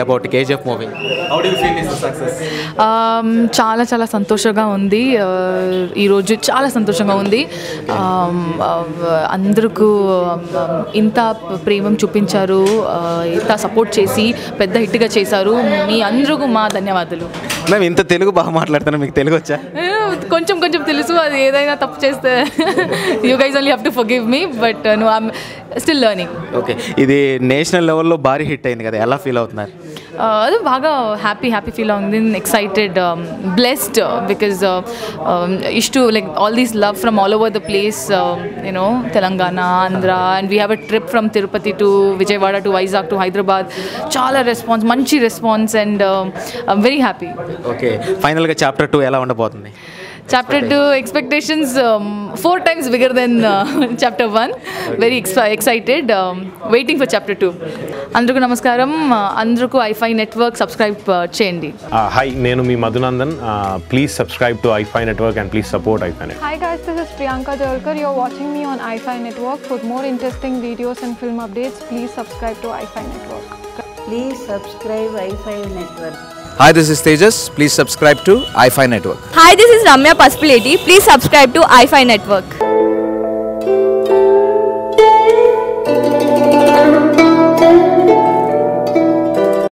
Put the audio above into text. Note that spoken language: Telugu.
About KGF movie how do you feel is success Um, చాలా చాలా సంతోషంగా ఉంది. Uh, ఈరోజు చాలా సంతోషంగా ఉంది. Um, uh, అందరికీ um, ఇంత ప్రేమం చూపించారు. Uh, ఇంత సపోర్ట్ చేసి పెద్ద హిట్గా చేశారు. మీ అందరికీ మా ధన్యవాదాలు. మేము ఇంత తెలుగు బాగా మాట్లాడుతున్నాం మీకు తెలుగు వచ్చా కొంచెం కొంచెం తెలుసు అది ఏదైనా తప్పు చేస్తే. You guys only have to forgive me but no I'm still learning okay ఇది నేషనల్ లెవెల్లో భారీ హిట్ అయింది కదా ఎలా ఫీల్ అవుతున్నారు? అది బాగా హ్యాపీ హ్యాపీ ఫీల్ ఉంది excited blessed because is to like all these love from all over the place you know Telangana Andhra and we have a trip from Tirupati to Vijayawada to Vizag to Hyderabad చాలా రెస్పాన్స్ మంచి response and very happy okay ఫైనల్గా చాప్టర్ టూ ఎలా ఉండబోతుంది? Chapter two expectations four times bigger than chapter one very excited waiting for chapter two అందరికీ నమస్కారం అందరికీ ఐఫై నెట్వర్క్ సబ్స్క్రైబ్ చేయండి హాయ్ నేను మీ Madhunandan please subscribe to Ify network and please support Ify network Hi guys, this is Priyanka Jalkar. You're watching me on iFi Network. For more interesting videos and film updates, please subscribe to iFi Network. Please subscribe Wi-Fi network. Hi, this is Tejas. Please subscribe to iFi Network. Hi, this is Ramya Paspaleti. Please subscribe to iFi Network.